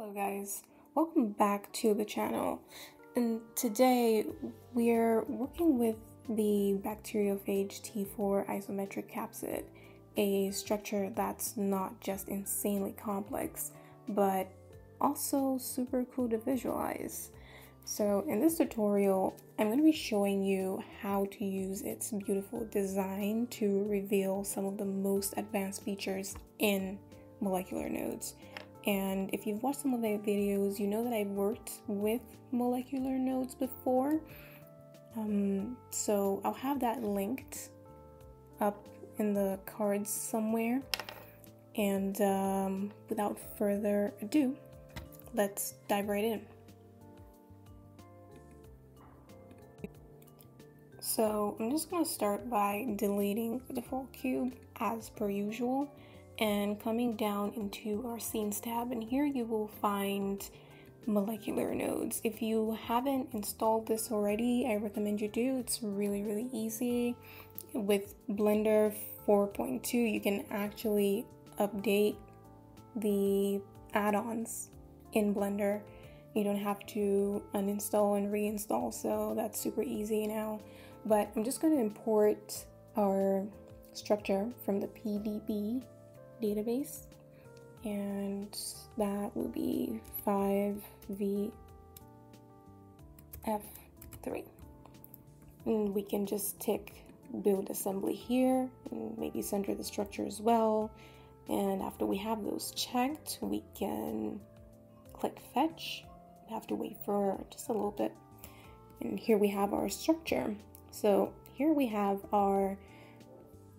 Hello guys, welcome back to the channel. And today we're working with the bacteriophage T4 isometric capsid, a structure that's not just insanely complex, but also super cool to visualize. So in this tutorial, I'm going to be showing you how to use its beautiful design to reveal some of the most advanced features in molecular nodes. And if you've watched some of my videos, you know that I've worked with molecular nodes before. Um, so I'll have that linked up in the cards somewhere. And um, without further ado, let's dive right in. So I'm just going to start by deleting the default cube as per usual and coming down into our scenes tab and here you will find molecular nodes. If you haven't installed this already, I recommend you do. It's really, really easy. With Blender 4.2, you can actually update the add-ons in Blender. You don't have to uninstall and reinstall, so that's super easy now. But I'm just going to import our structure from the PDB database and that will be 5vf3 and we can just tick build assembly here and maybe center the structure as well. And after we have those checked we can click fetch. We have to wait for just a little bit. And here we have our structure. So here we have our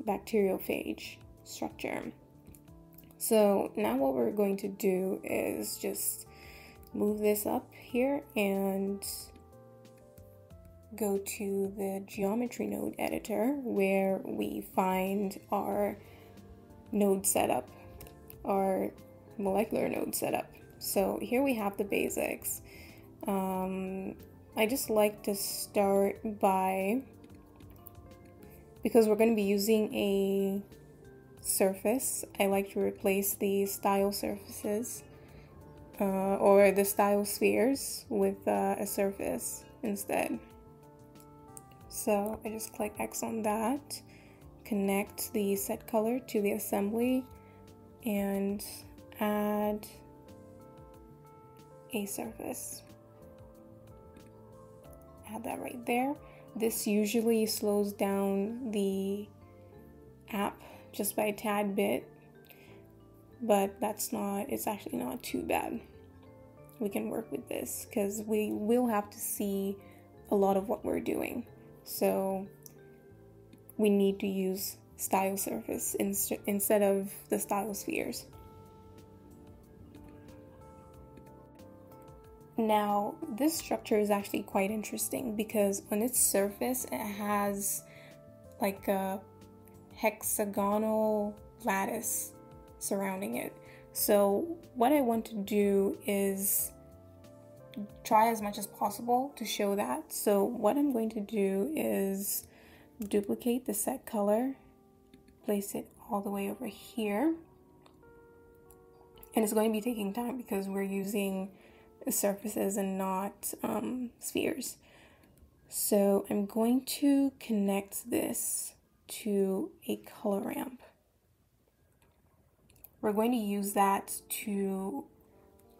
bacteriophage structure so now what we're going to do is just move this up here and go to the geometry node editor where we find our node setup, our molecular node setup. So here we have the basics. Um, I just like to start by, because we're going to be using a surface, I like to replace the style surfaces uh, or the style spheres with uh, a surface instead. So I just click X on that, connect the set color to the assembly, and add a surface. Add that right there. This usually slows down the app just by a tad bit, but that's not, it's actually not too bad. We can work with this because we will have to see a lot of what we're doing. So we need to use style surface inst instead of the style spheres. Now, this structure is actually quite interesting because on its surface it has like a hexagonal lattice surrounding it. So what I want to do is try as much as possible to show that. So what I'm going to do is duplicate the set color, place it all the way over here. And it's going to be taking time because we're using surfaces and not um, spheres. So I'm going to connect this to a color ramp. We're going to use that to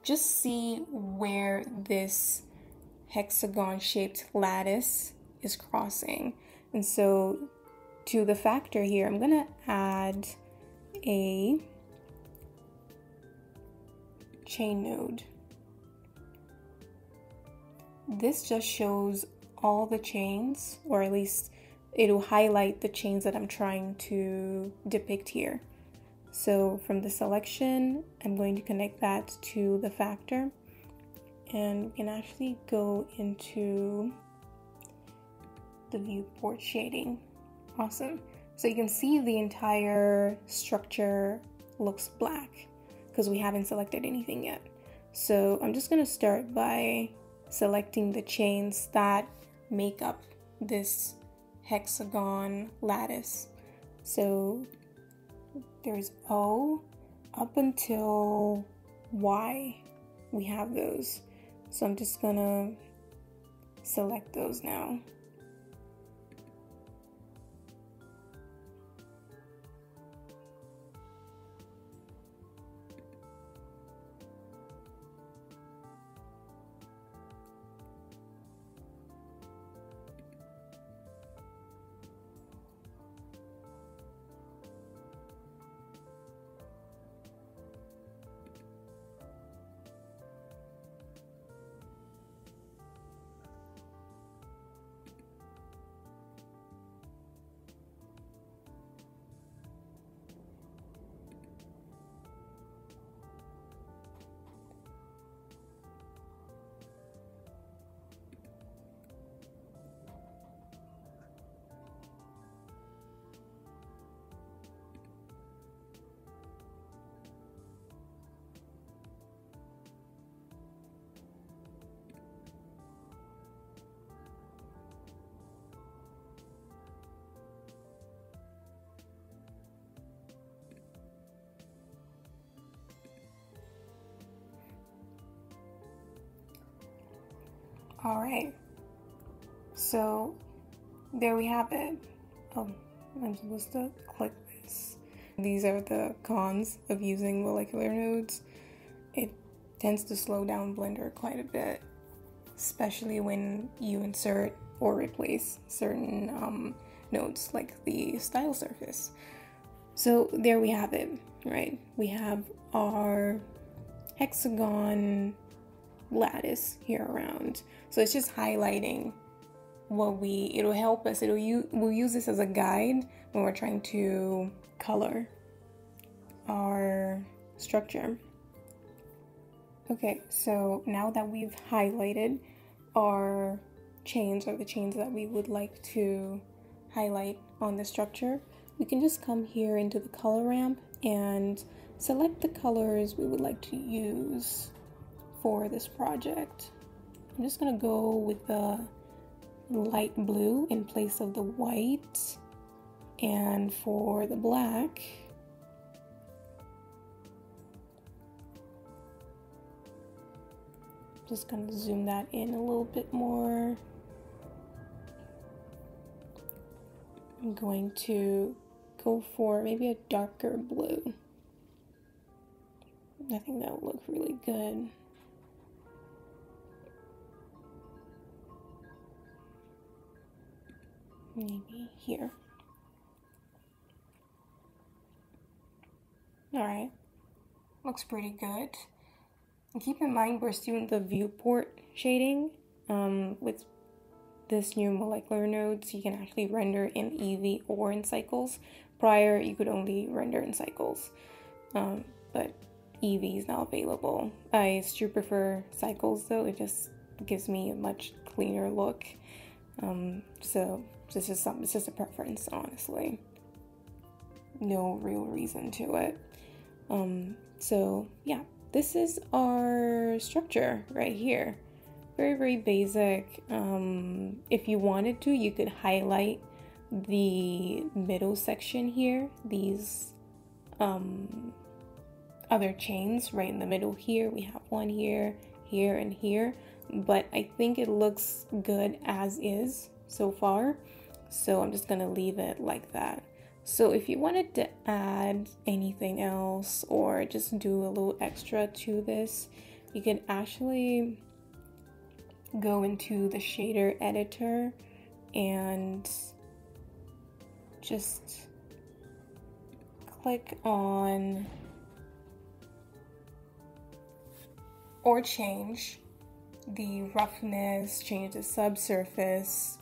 just see where this hexagon shaped lattice is crossing. And so to the factor here, I'm going to add a chain node. This just shows all the chains, or at least it'll highlight the chains that I'm trying to depict here. So from the selection, I'm going to connect that to the factor and we can actually go into the viewport shading. Awesome. So you can see the entire structure looks black because we haven't selected anything yet. So I'm just going to start by selecting the chains that make up this hexagon lattice. So there's O up until Y. we have those. So I'm just gonna select those now. All right. So there we have it. Oh, I'm supposed to click this. These are the cons of using molecular nodes. It tends to slow down Blender quite a bit, especially when you insert or replace certain um, nodes like the style surface. So there we have it, right? We have our hexagon lattice here around. So it's just highlighting what we, it'll help us, it'll use, we'll use this as a guide when we're trying to color our structure. Okay, so now that we've highlighted our chains or the chains that we would like to highlight on the structure, we can just come here into the color ramp and select the colors we would like to use for this project. I'm just gonna go with the light blue in place of the white. And for the black, just gonna zoom that in a little bit more. I'm going to go for maybe a darker blue. I think that will look really good. Maybe here. Alright, looks pretty good. Keep in mind we're still in the viewport shading. Um, with this new molecular nodes, you can actually render in Eevee or in cycles. Prior, you could only render in cycles, um, but Eevee is now available. I still prefer cycles though, it just gives me a much cleaner look. Um, so it's is something, it's just a preference, honestly. No real reason to it. Um, so yeah, this is our structure right here. Very, very basic. Um, if you wanted to, you could highlight the middle section here, these um, other chains right in the middle here. We have one here, here, and here, but I think it looks good as is so far. So I'm just gonna leave it like that. So if you wanted to add anything else or just do a little extra to this, you can actually go into the shader editor and just click on or change the roughness, change the subsurface,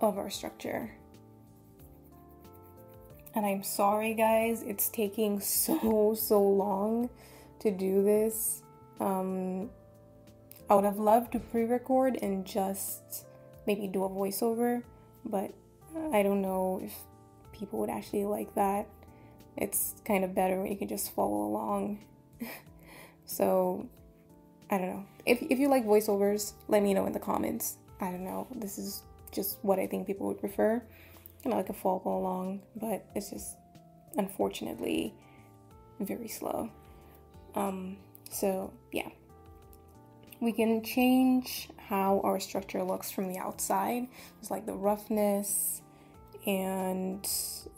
of our structure. And I'm sorry, guys, it's taking so, so long to do this. Um, I would have loved to pre record and just maybe do a voiceover, but I don't know if people would actually like that. It's kind of better when you can just follow along. so, I don't know. If, if you like voiceovers, let me know in the comments. I don't know. This is just what I think people would prefer. Kind of like a follow along, but it's just unfortunately very slow. Um, so yeah, we can change how our structure looks from the outside. It's like the roughness and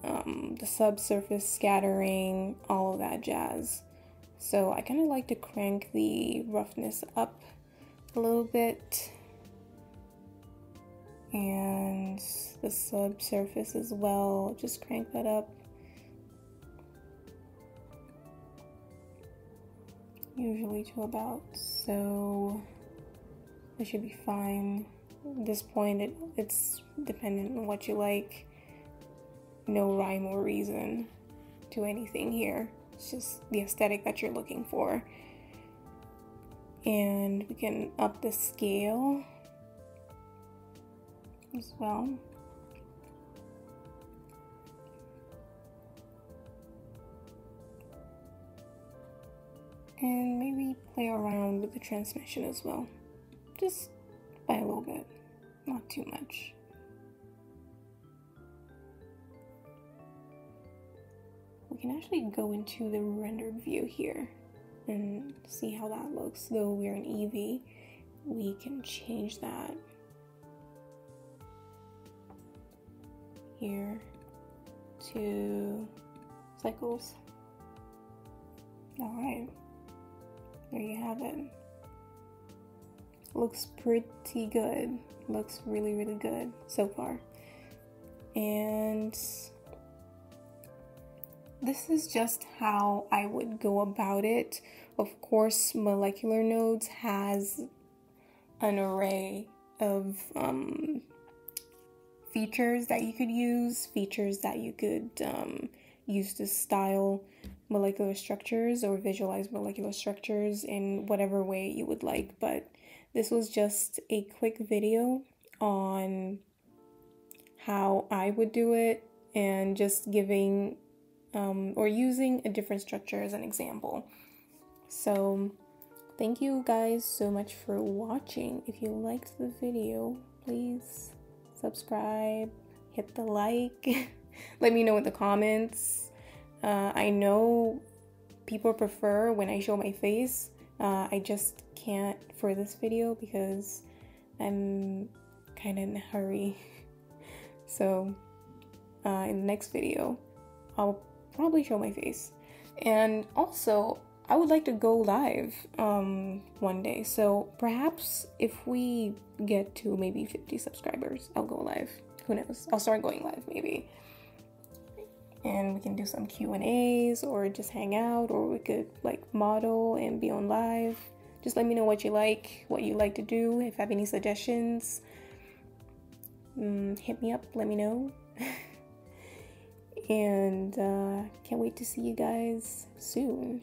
um, the subsurface scattering, all of that jazz. So I kind of like to crank the roughness up a little bit and the subsurface as well. Just crank that up. Usually to about so. It should be fine. At this point, it, it's dependent on what you like. No rhyme or reason to anything here. It's just the aesthetic that you're looking for. And we can up the scale as well. And maybe play around with the transmission as well. Just by a little bit, not too much. We can actually go into the rendered view here and see how that looks. Though we're in Eevee, we can change that here to cycles. Alright, there you have it. Looks pretty good. Looks really, really good so far. And this is just how I would go about it. Of course, Molecular Nodes has an array of um, features that you could use, features that you could um, use to style molecular structures or visualize molecular structures in whatever way you would like. But this was just a quick video on how I would do it and just giving um, or using a different structure as an example. So, thank you guys so much for watching. If you liked the video, please subscribe, hit the like, let me know in the comments. Uh, I know people prefer when I show my face. Uh, I just can't for this video because I'm kind of in a hurry. So, uh, in the next video, I'll probably show my face. And also, I would like to go live um, one day. So perhaps if we get to maybe 50 subscribers, I'll go live. Who knows? I'll start going live maybe. And we can do some Q&As or just hang out or we could like model and be on live. Just let me know what you like, what you like to do. If you have any suggestions, mm, hit me up, let me know. and uh, can't wait to see you guys soon.